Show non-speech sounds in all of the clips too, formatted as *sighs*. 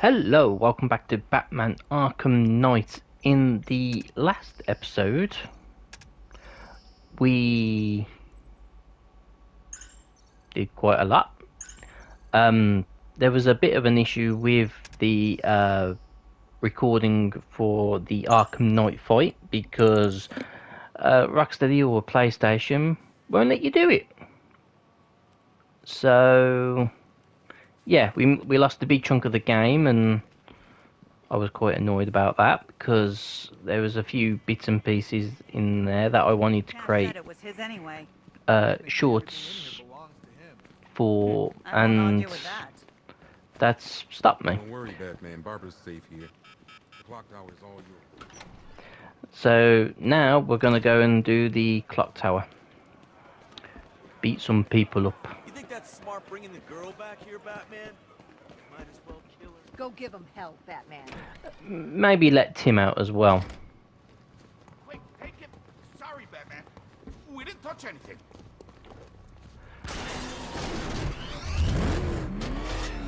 Hello, welcome back to Batman Arkham Knight. In the last episode, we did quite a lot. Um, there was a bit of an issue with the uh, recording for the Arkham Knight fight because uh, Rocksteady or PlayStation won't let you do it. So yeah, we we lost a big chunk of the game, and I was quite annoyed about that because there was a few bits and pieces in there that I wanted to create it was his anyway. uh, shorts for, and that. that's stopped me. Don't worry, Batman. Barbara's safe here. The clock tower all yours. So now we're gonna go and do the clock tower. Beat some people up. You that's smart bringing the girl back here, Batman? Might as well kill her. Go give him hell, Batman. Maybe let Tim out as well. Wait, take it. Sorry, Batman. We didn't touch anything.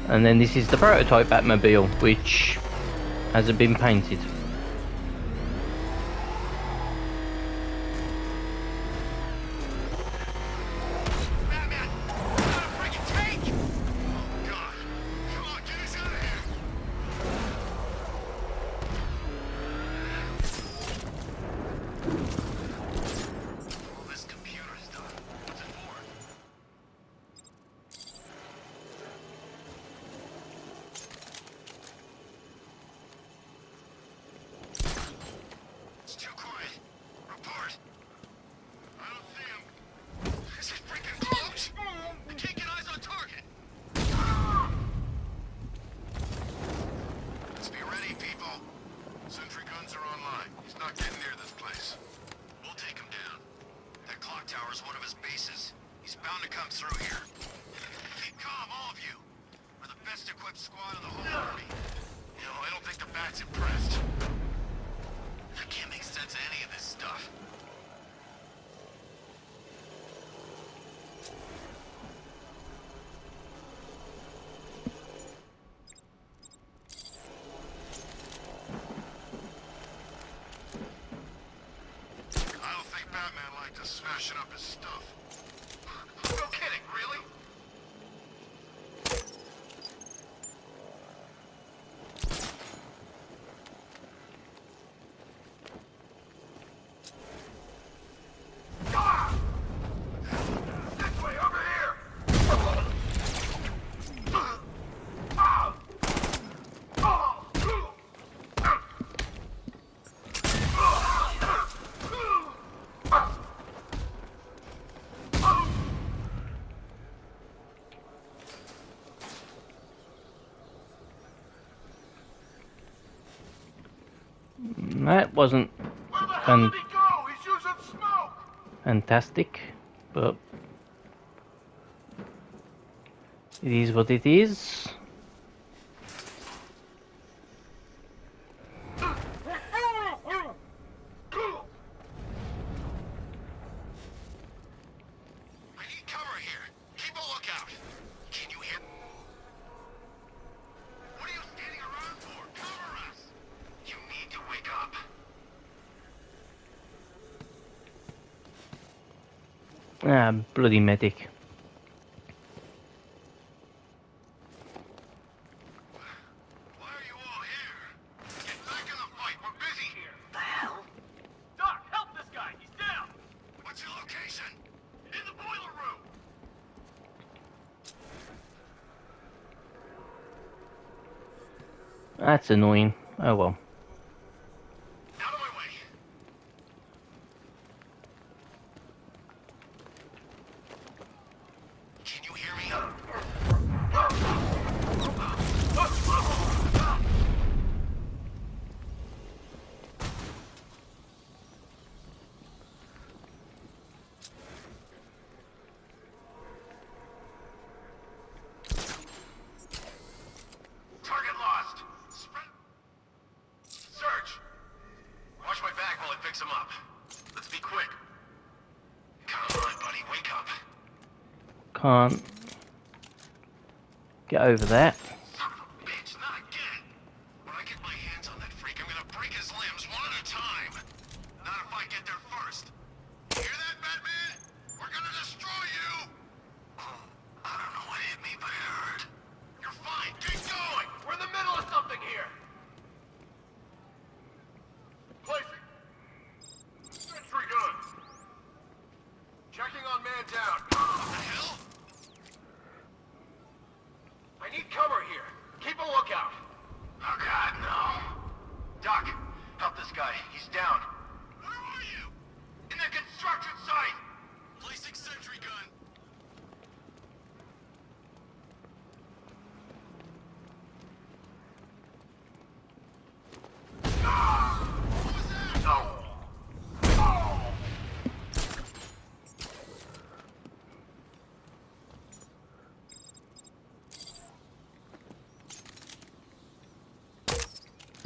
And then this is the prototype Batmobile, which hasn't been painted. Using smoke! fantastic, but it is what it is. I need cover here. Keep a lookout. Can you hear? What are you standing around for? Cover us! You need to wake up. Ah, bloody medic. Why are you all here? Get back in the fight. We're busy here. The hell? Doc, help this guy. He's down. What's your location? In the boiler room. That's annoying. Oh well. Out of my way. Can you hear me? Target lost. Spread. Search. Watch my back while I fix him up. Let's be quick. Come on, buddy, wake up. Can't get over there.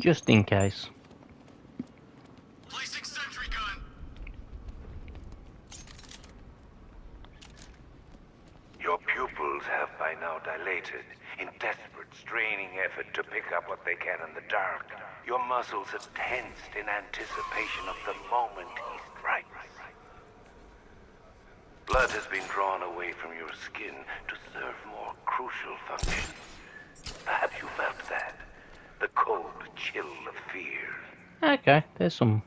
Just in case. Your pupils have by now dilated in desperate straining effort to pick up what they can in the dark. Your muscles are tensed in anticipation of okay, there's some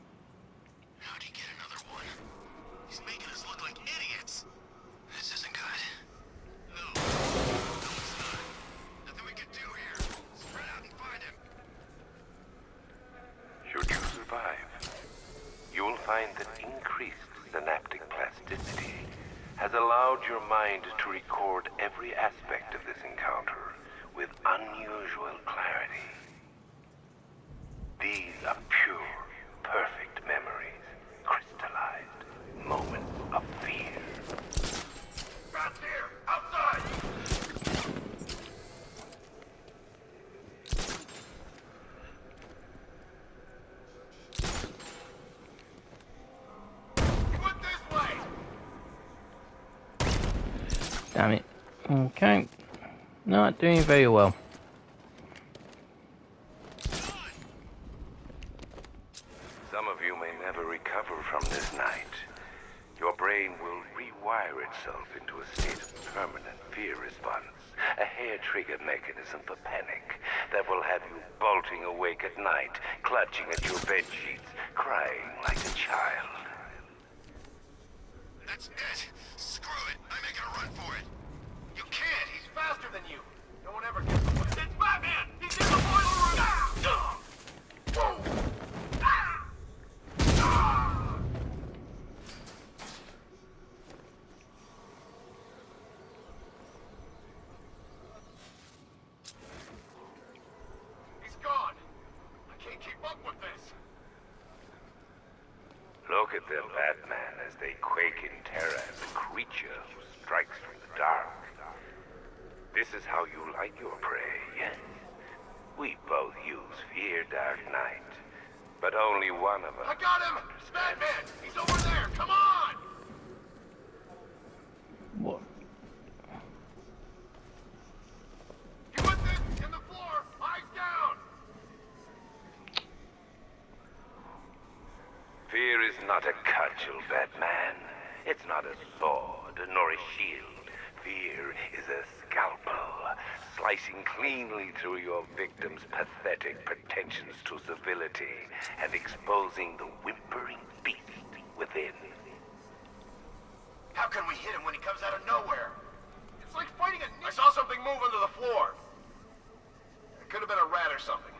Damn it. Okay. Not doing very well. fragile, Batman. It's not a sword nor a shield. Fear is a scalpel, slicing cleanly through your victim's pathetic pretensions to civility and exposing the whimpering beast within. How can we hit him when he comes out of nowhere? It's like fighting a... I saw something move under the floor. It could have been a rat or something.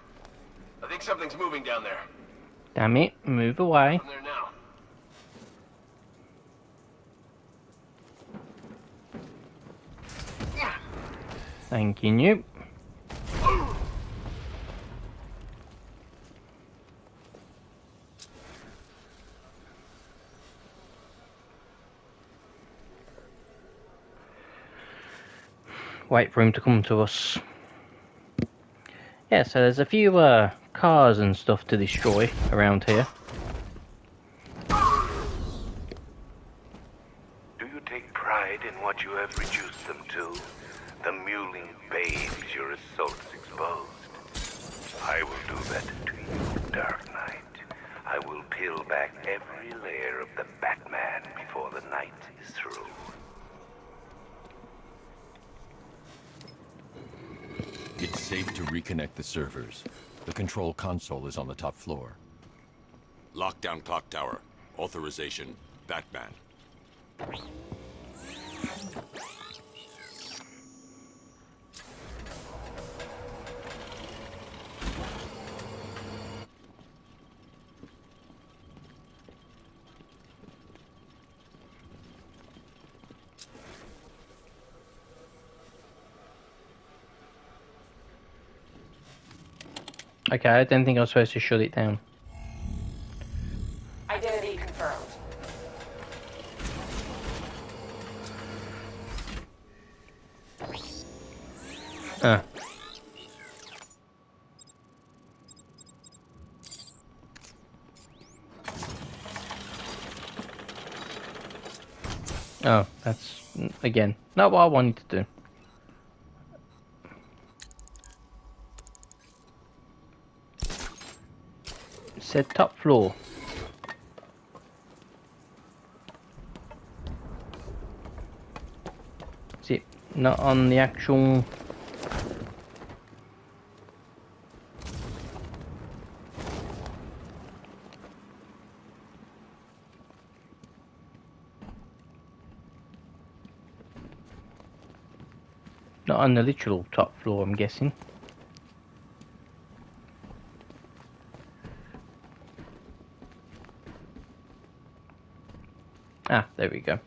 I think something's moving down there. Damn it, move away. Thank you. Wait for him to come to us. Yeah, so there's a few uh, cars and stuff to destroy around here. Safe to reconnect the servers. The control console is on the top floor. Lockdown clock tower. Authorization, Batman. Okay, I didn't think I was supposed to shut it down. Identity confirmed. Ah. Oh, that's again not what I wanted to do. Said top floor. Is it not on the actual Not on the literal top floor, I'm guessing. Ah, there we go.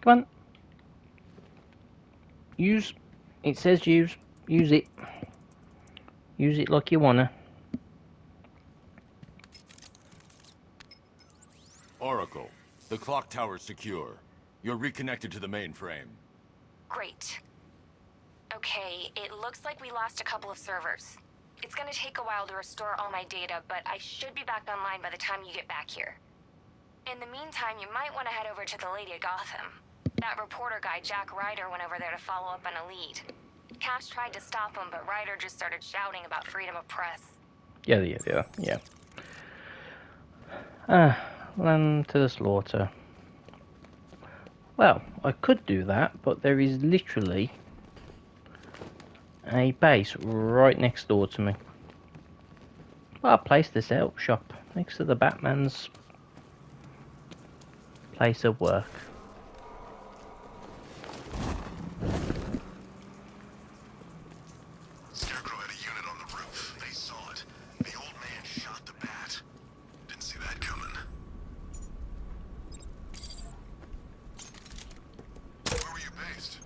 Come on. Use. It says use. Use it. Use it like you wanna. Oracle, the clock tower's secure. You're reconnected to the mainframe. Great. Okay, it looks like we lost a couple of servers. It's gonna take a while to restore all my data, but I should be back online by the time you get back here. In the meantime, you might want to head over to the Lady of Gotham. That reporter guy, Jack Ryder, went over there to follow up on a lead. Cash tried to stop him, but Ryder just started shouting about freedom of press. Yeah, yeah, yeah, yeah. Ah, land to the slaughter. Well, I could do that, but there is literally a base right next door to me. Well, I'll place the setup shop next to the Batman's place of work. Scarecrow had a unit on the roof. They saw it. The old man shot the bat. Didn't see that coming. Where were you based?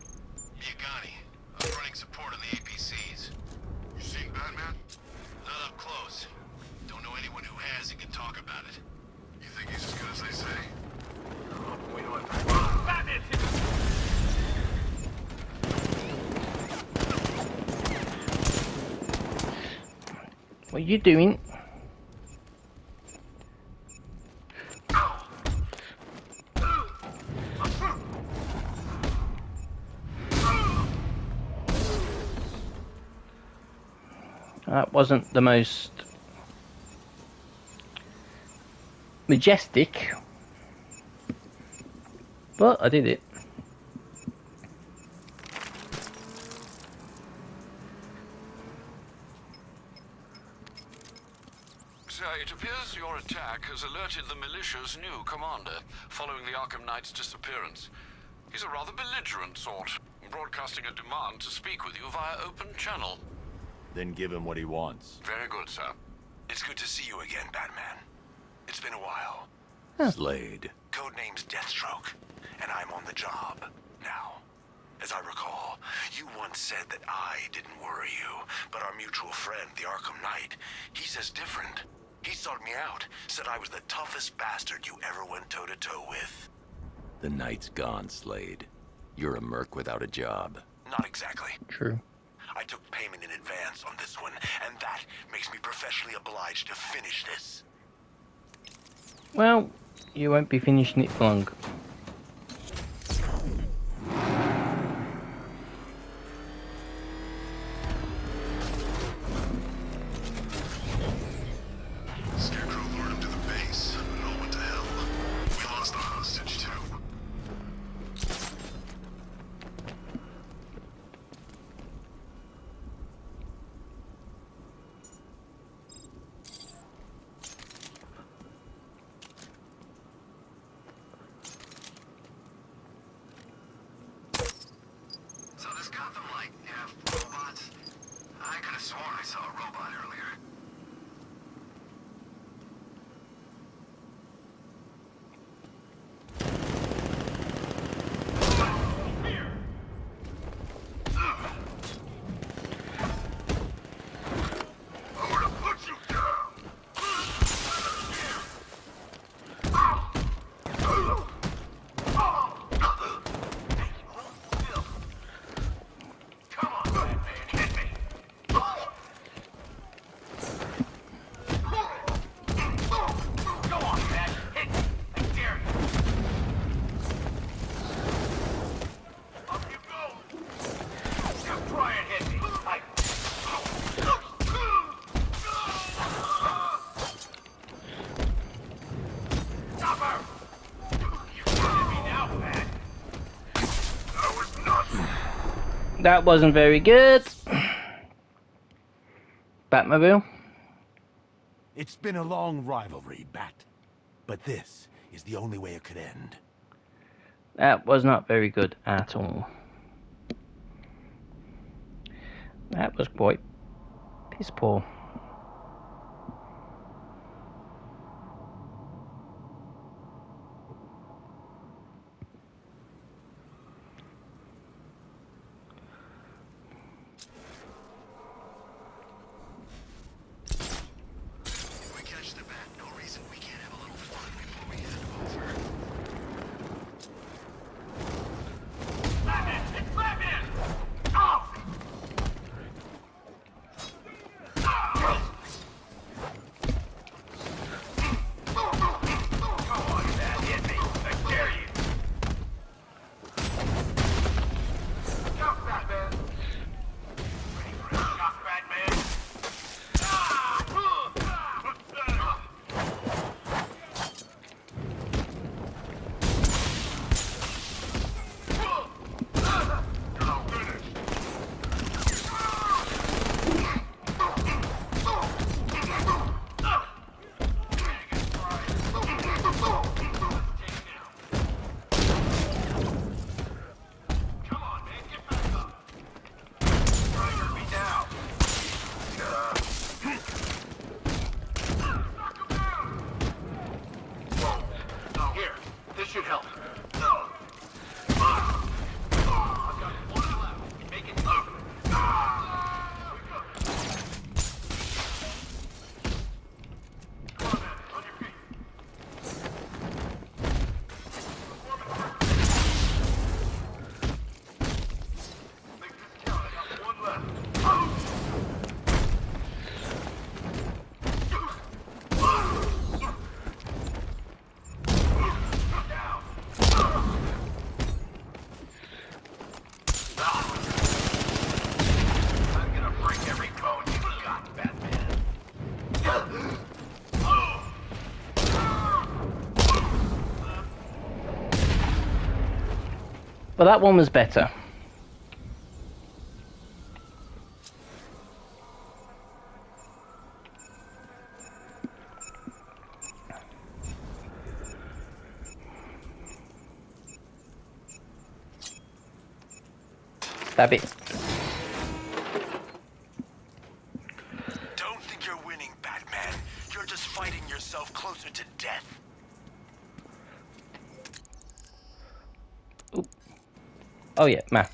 Yagani. I was running support on the APCs. You seen Batman? Not up close. Don't know anyone who has and can talk about it. You think he's as good as they say? We know what Batman! What are you doing? That wasn't the most majestic, but I did it. Sir, it appears your attack has alerted the militia's new commander following the Arkham Knight's disappearance. He's a rather belligerent sort, broadcasting a demand to speak with you via open channel. Then give him what he wants. Very good, sir. It's good to see you again, Batman. It's been a while. Slade. Codename's Deathstroke, and I'm on the job now. As I recall, you once said that I didn't worry you, but our mutual friend, the Arkham Knight, he says different. He sought me out, said I was the toughest bastard you ever went toe to toe with. The Knight's gone, Slade. You're a merc without a job. Not exactly. True. I took payment in advance on this one, and that makes me professionally obliged to finish this. Well, you won't be finishing it for long. Those Gotham Light, yeah, robots. I could have sworn I saw a robot earlier. I'm gonna put you down! Come on, Batman, hit me! Go on, Bat, hit me! I dare you! Up you go! Just try and hit me! I... Stop her! You can hit me now, Bat! That was nuts! That wasn't very good. Batmobile. It's been a long rivalry, Bat. But this is the only way it could end. That was not very good at all. That was quite piss poor. But that one was better. Stab it. Oh yeah, map.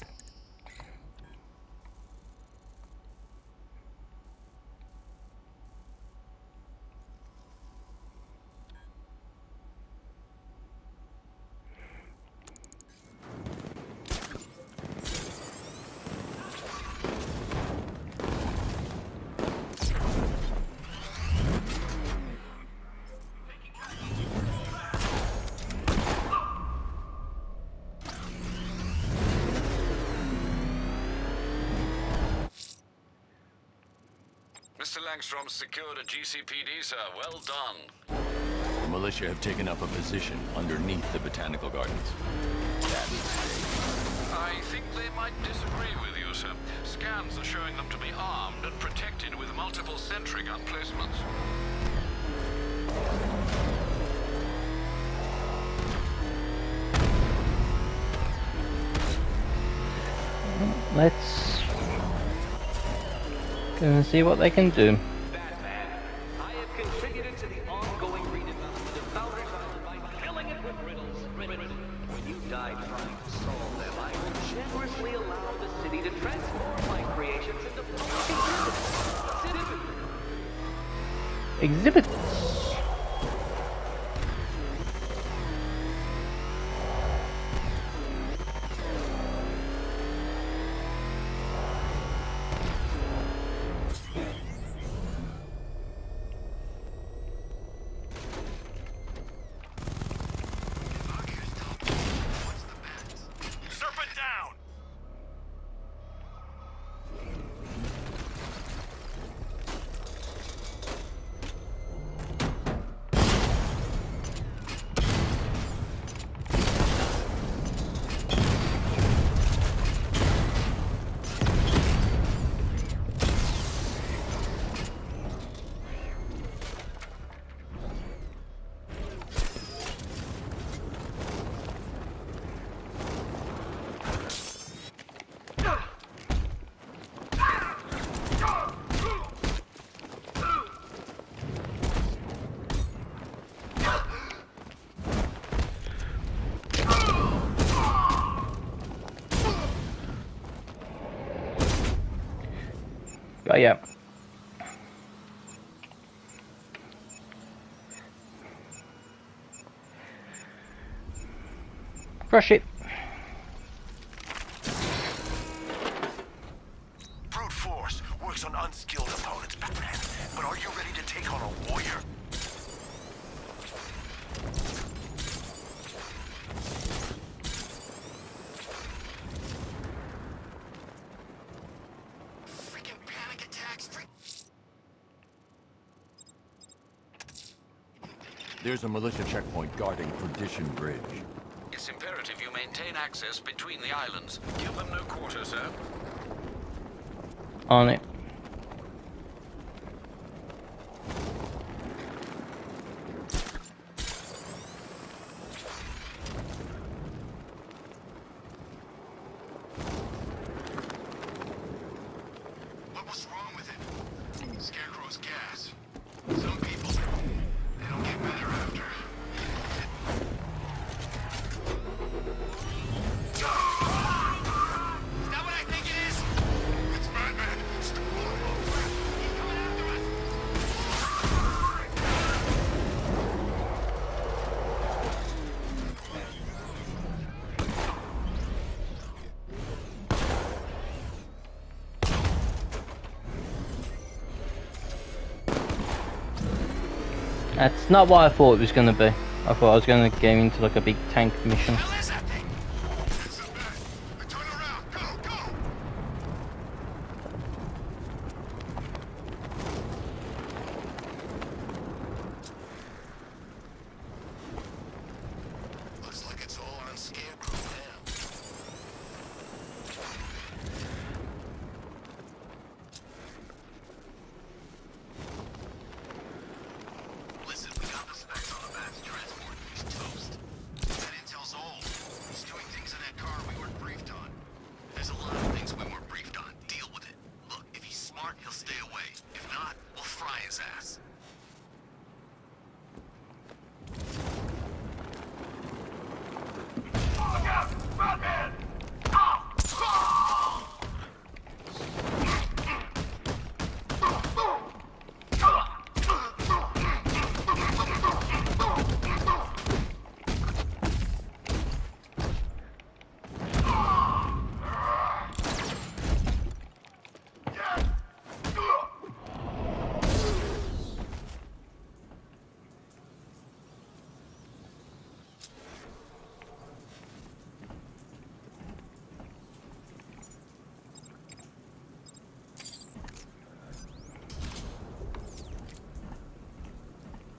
Ostrom secured a GCPD, sir. Well done. The militia have taken up a position underneath the Botanical Gardens. I think they might disagree with you, sir. Scans are showing them to be armed and protected with multiple sentry gun placements. Let's go and see what they can do. But yeah. Crush it. a militia checkpoint guarding Perdition Bridge. It's imperative you maintain access between the islands. Give them no quarter, sir. On it. That's not what I thought it was going to be. I thought I was going to get into like a big tank mission.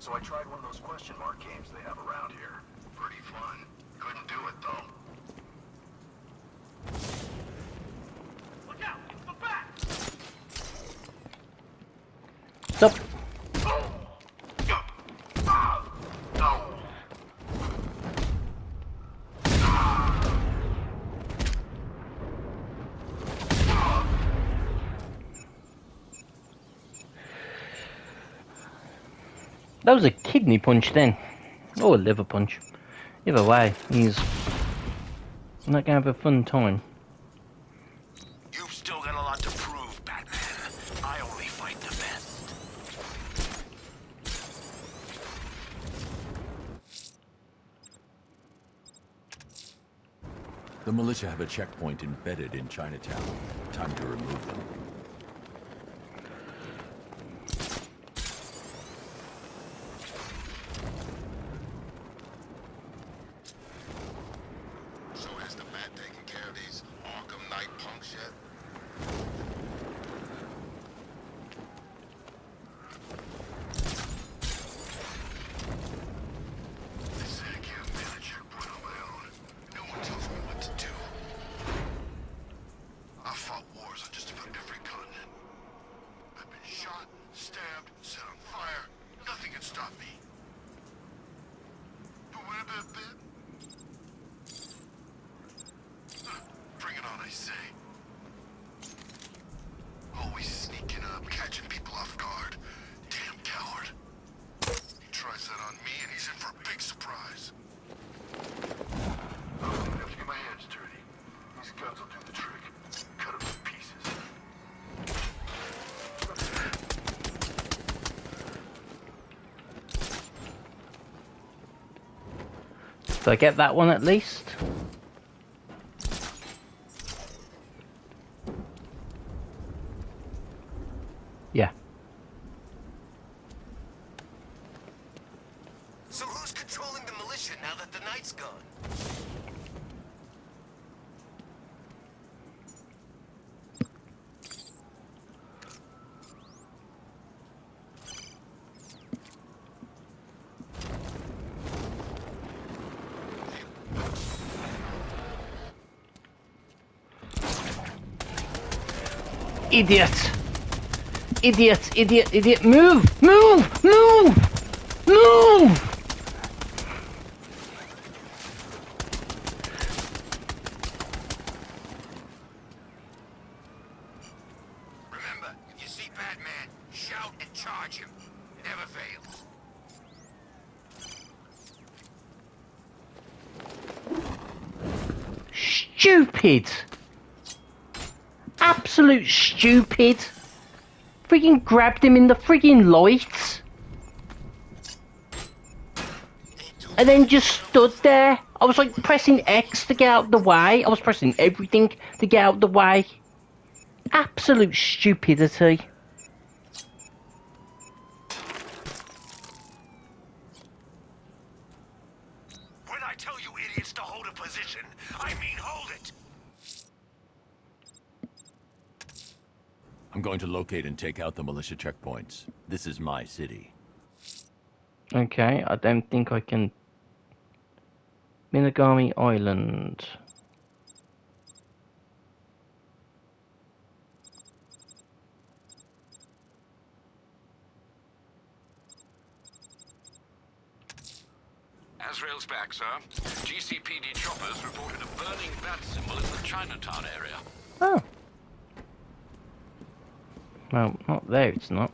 So I tried one of those question mark games they have around here. Pretty fun. Kidney punch then. Or a liver punch. Either way, he's not gonna have a fun time. You've still got a lot to prove, Batman. I only fight the best. The militia have a checkpoint embedded in Chinatown. Time to remove them. So has the Bat taken care of these Arkham Knight punks yet? They said I can't man a checkpoint on my own. No one tells me what to do. I fought wars on just about every continent. I've been shot, stabbed, set on fire. Nothing can stop me. But what about that? Bring it on, I say. Always sneaking up, catching people off guard. Damn coward. He tries that on me and he's in for a big surprise. I don't have to get my hands dirty. These guns will do the trick. Cut them to pieces. Did I get that one at least? Yeah. So who's controlling the militia now that the Knight's gone? Idiot! Idiot, idiot, idiot. Move! Move! Move! Move! Remember, if you see Batman, shout and charge him. Never fails. Stupid! Absolute stupid! Freaking grabbed him in the freaking lights! And then just stood there. I was like pressing X to get out the way. I was pressing everything to get out the way. Absolute stupidity. I'm going to locate and take out the militia checkpoints. This is my city. Okay, I don't think I can. Miagani Island. Azrael's back, sir. GCPD choppers reported a burning bat symbol in the Chinatown area. Oh. Well, not there, it's not.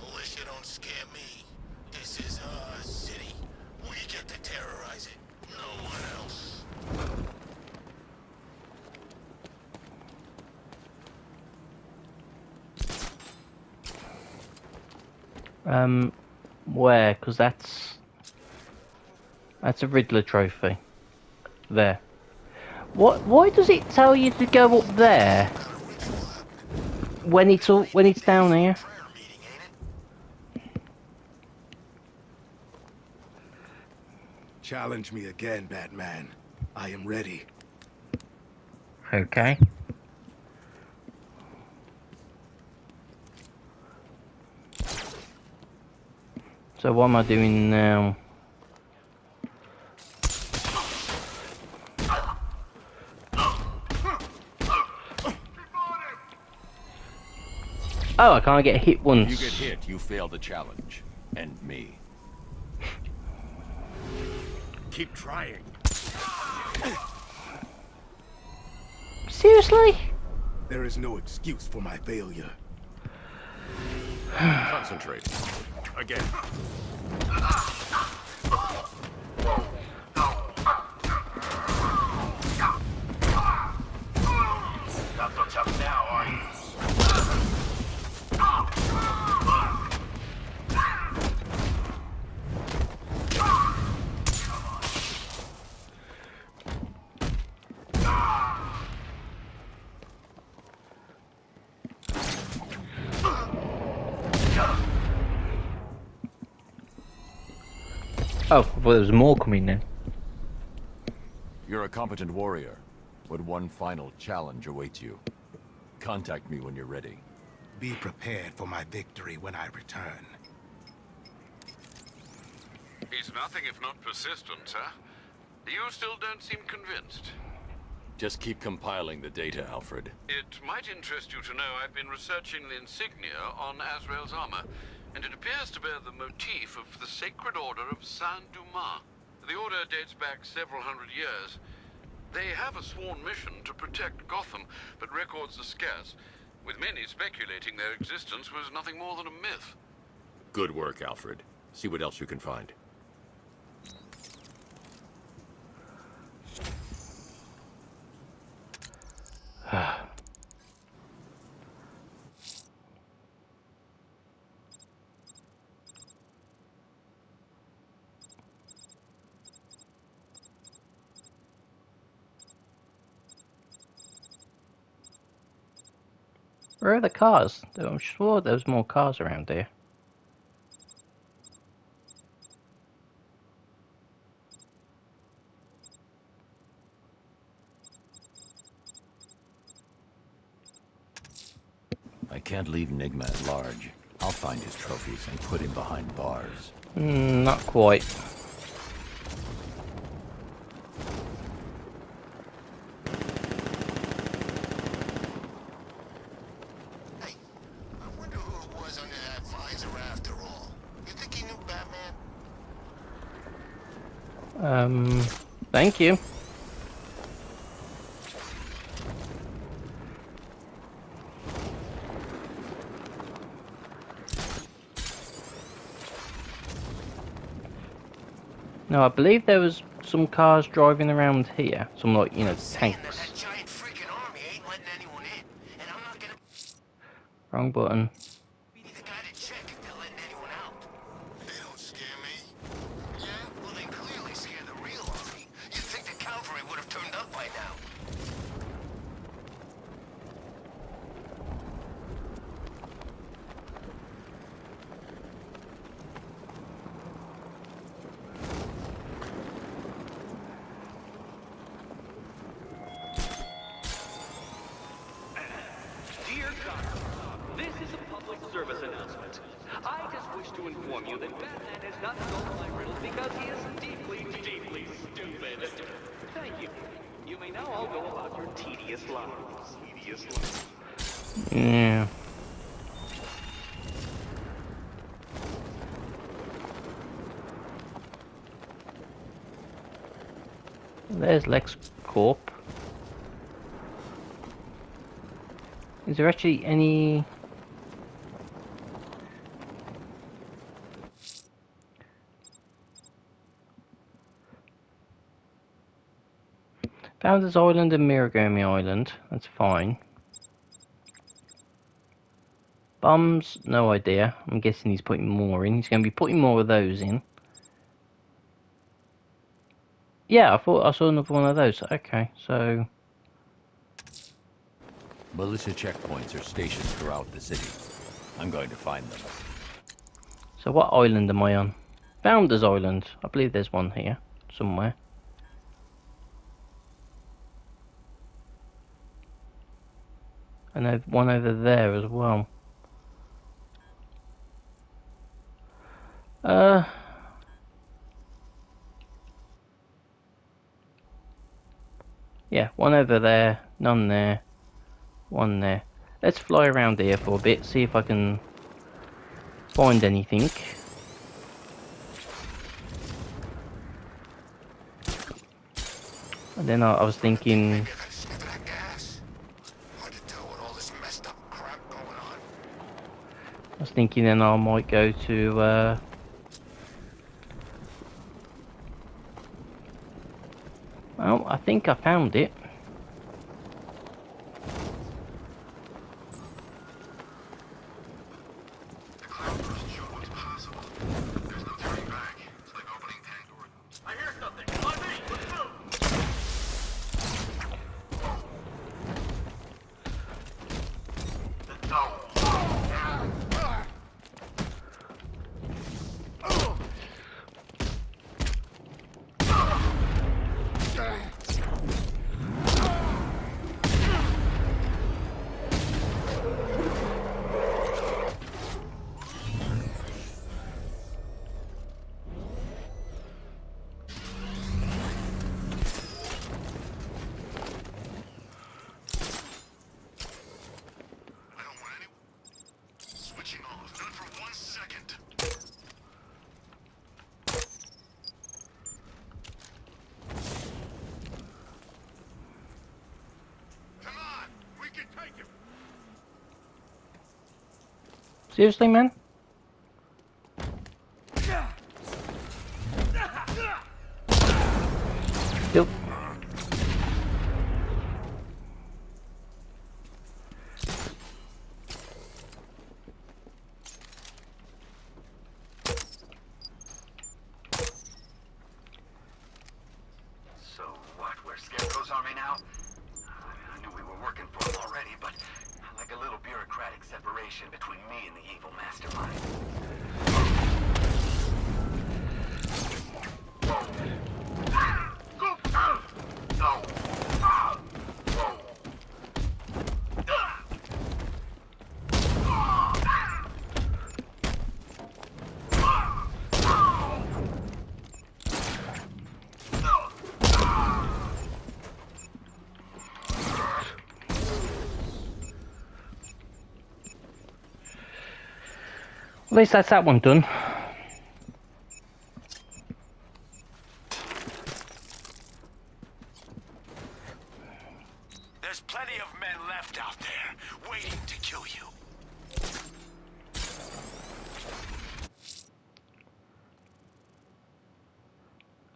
Militia don't scare me. This is our city. We get to terrorize it. No one else. Um, where? Because that's that's a Riddler trophy. There. What? Why does it tell you to go up there when it's all, when it's down here? Challenge me again, Batman. I am ready. Okay. So what am I doing now? Oh, I can't get hit once. You get hit, you fail the challenge. And me. Keep trying. Seriously? There is no excuse for my failure. Concentrate. Again. I thought there was more coming then. You're a competent warrior, but one final challenge awaits you. Contact me when you're ready. Be prepared for my victory when I return. He's nothing if not persistent, sir. You still don't seem convinced. Just keep compiling the data, Alfred. It might interest you to know I've been researching the insignia on Azrael's armor, and it appears to bear the motif of the Sacred Order of Saint-Dumas. The order dates back several hundred years. They have a sworn mission to protect Gotham, but records are scarce, with many speculating their existence was nothing more than a myth. Good work, Alfred. See what else you can find. *sighs* *sighs* Ah, Where are the cars? I'm sure there's more cars around here. I can't leave Nigma at large. I'll find his trophies and put him behind bars. Mm, not quite. Hey, I wonder who it was under that visor after all. You think he knew Batman? Um, thank you. No, I believe there was some cars driving around here. Some like, you know, that tanks. that giant freaking army ain't letting anyone in, and I'm not gonna Wrong button. be the guy to check if they're letting anyone out. They don't scare me. Yeah? Well, they clearly scare the real army. You'd think the cavalry would have turned up by now. Dear Gotham, this is a public service announcement. I just wish to inform you that Batman has not solved my riddle because he is deeply, deeply stupid. Thank you. You may now all go about your tedious lives. Tedious lives. Yeah. There's Lex Corp. Is there actually any... Founders Island and Miagani Island. That's fine. Bums, no idea. I'm guessing he's putting more in. He's going to be putting more of those in. Yeah, I thought I saw another one of those. Okay, so Militia checkpoints are stationed throughout the city. I'm going to find them. so what island am I on? Founders Island. I believe there's one here somewhere. And there's one over there as well. Uh. Yeah, one over there, none there, one there. Let's fly around here for a bit, see if I can find anything. And then I, I was thinking, Maybe I gotta sniff that gas. Hard to tell what thinking then I might go to. Uh... Well, I think I found it. The cloudburst showed what's possible. There's no turning back. It's like opening Pandora's. I hear something. On me. Let's move. I don't want any. Switching off. Not for one second. Come on. We can take him. Seriously, man? Yep. So what? We're Scarecrow's army now? I knew we were working for him already, but like a little bureaucratic separation between me and the evil mastermind. No. At least that's that one done. There's plenty of men left out there, waiting to kill you.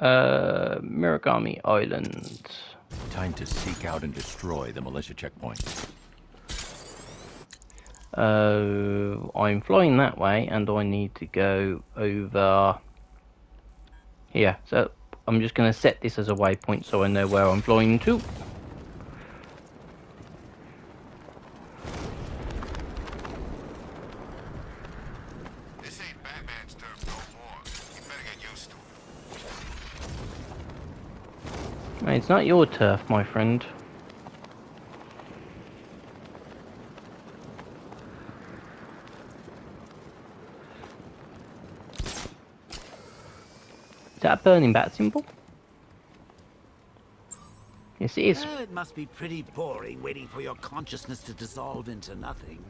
Uh, Miagani Island. Time to seek out and destroy the militia checkpoint. Uh, I'm flying that way, and I need to go over here. So I'm just going to set this as a waypoint so I know where I'm flying to. This ain't Batman's turf no more. You better get used to it. It's not your turf, my friend. Burning bat symbol? Yes, it is. Well, it must be pretty boring waiting for your consciousness to dissolve into nothing.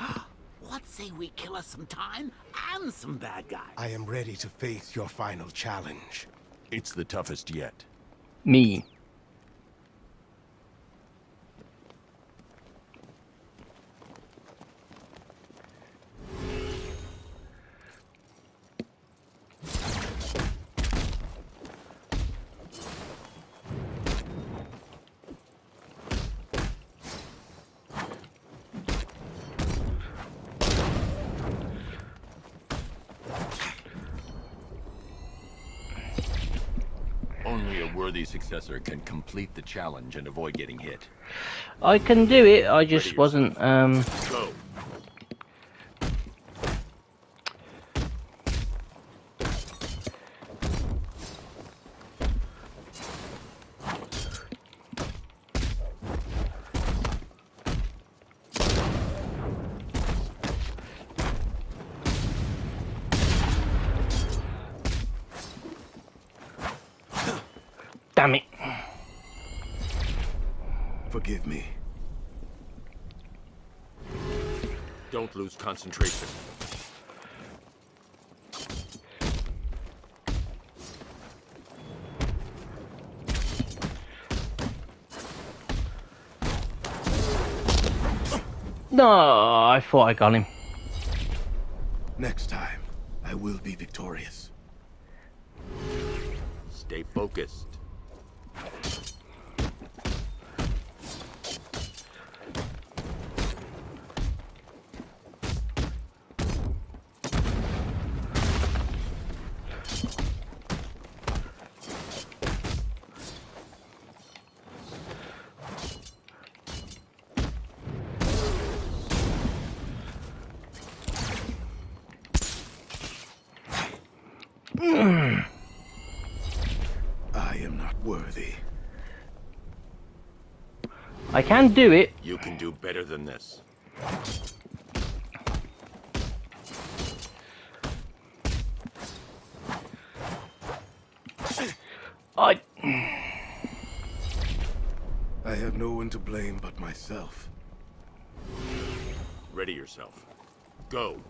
*gasps* what say we kill us some time and some bad guys? I am ready to face your final challenge. It's the toughest yet. Me. Only a worthy successor can complete the challenge and avoid getting hit. I can do it, I just wasn't, um... Go. Damn it. Forgive me. Don't lose concentration. No, I thought I got him. Next time, I will be victorious. Stay focused. I am not worthy. I can do it. You can do better than this. I. I have no one to blame but myself. Ready yourself. Go.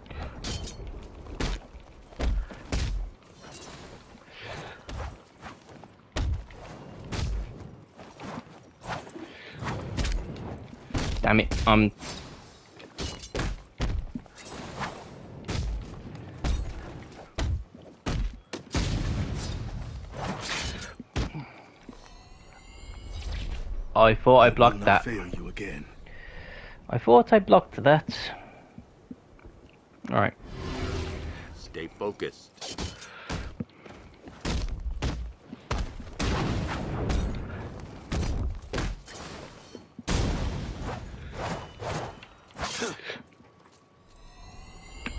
Damn it. I'm. I thought I blocked that. you again. I thought I blocked that. Alright. Stay focused.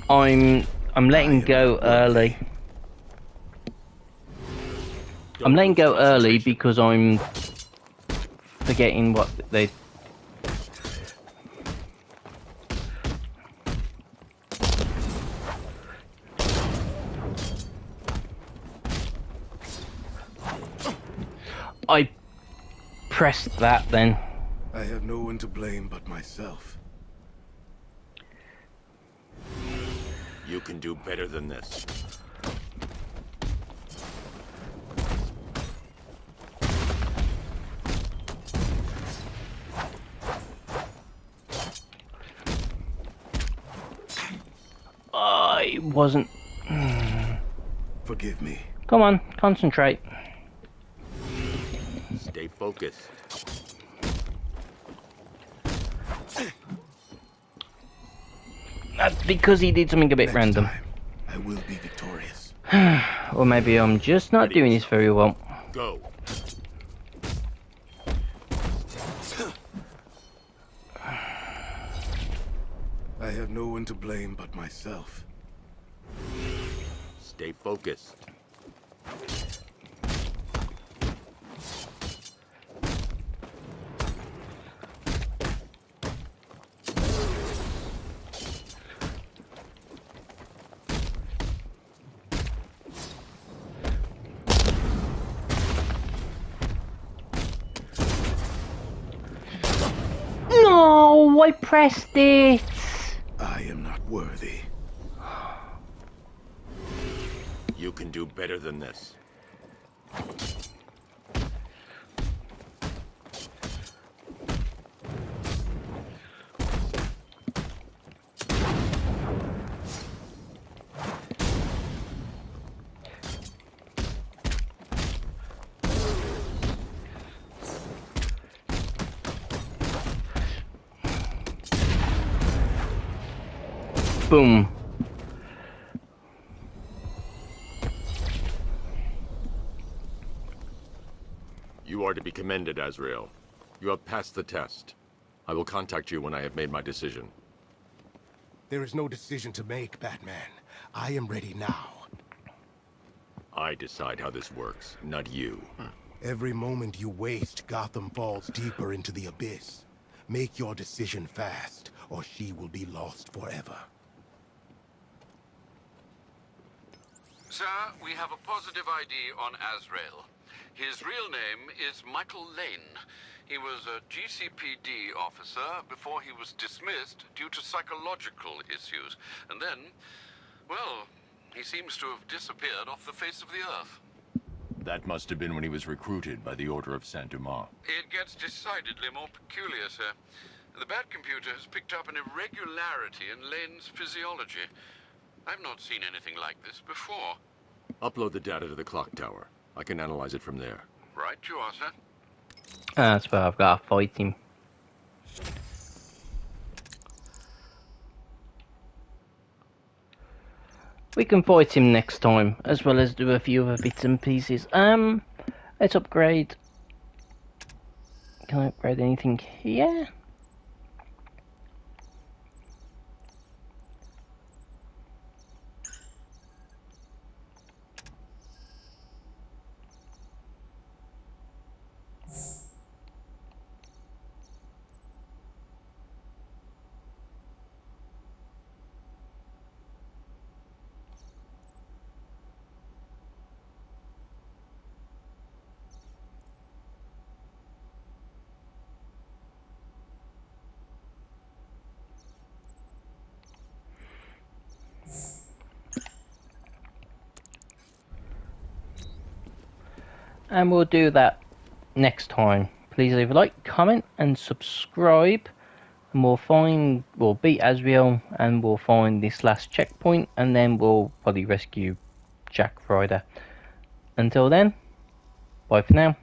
I'm I'm letting go early. I'm letting go early because I'm forgetting what they I pressed that then. I have no one to blame but myself. You can do better than this. I wasn't. Forgive me. Come on, concentrate. Stay focused. That's because he did something a bit Next random. time, I will be victorious. *sighs* or maybe I'm just not doing this very well. Go. *sighs* I have no one to blame but myself. Stay focused. No, I pressed it. I am not worthy. You can do better than this. Boom. You are to be commended, Azrael. You have passed the test. I will contact you when I have made my decision. There is no decision to make, Batman. I am ready now. I decide how this works, not you. Every moment you waste, Gotham falls deeper into the abyss. Make your decision fast, or she will be lost forever. Sir, we have a positive ID on Azrael. His real name is Michael Lane. He was a GCPD officer before he was dismissed due to psychological issues. And then, well, he seems to have disappeared off the face of the earth. That must have been when he was recruited by the Order of Saint Dumas. It gets decidedly more peculiar, sir. The Bat computer has picked up an irregularity in Lane's physiology. I've not seen anything like this before. Upload the data to the clock tower. I can analyze it from there. Right you are, sir. That's where I've got to fight him. We can fight him next time, as well as do a few other bits and pieces. Um, let's upgrade. Can I upgrade anything here? And we'll do that next time. Please leave a like, comment, and subscribe. And we'll find, we'll beat Azrael, and we'll find this last checkpoint, and then we'll probably rescue Jack Ryder. Until then, bye for now.